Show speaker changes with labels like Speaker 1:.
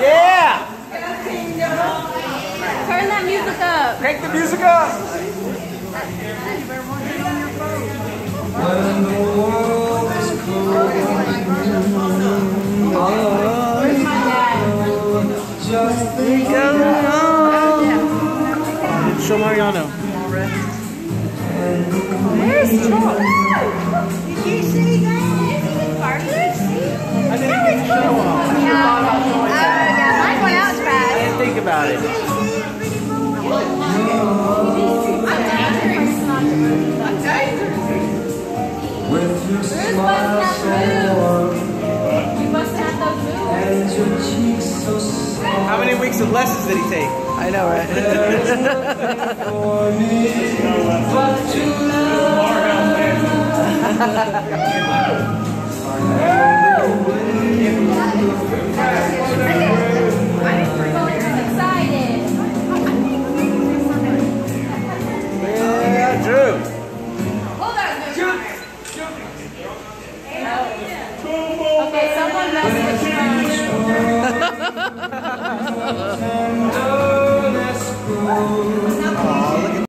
Speaker 1: Yeah!
Speaker 2: Turn that music up.
Speaker 1: Crank the music up!
Speaker 3: When the world is closing,
Speaker 2: Where's my dad?
Speaker 3: just think
Speaker 1: Show Mariano.
Speaker 2: Where's Charles? Did you see that?
Speaker 1: I didn't even show him. About it.
Speaker 3: with your smile so
Speaker 2: You must have those moves.
Speaker 3: and your cheeks so soft
Speaker 1: How many weeks of lessons did he take?
Speaker 4: I know, right?
Speaker 3: Drew. Hold on, Drew. Okay, someone messed with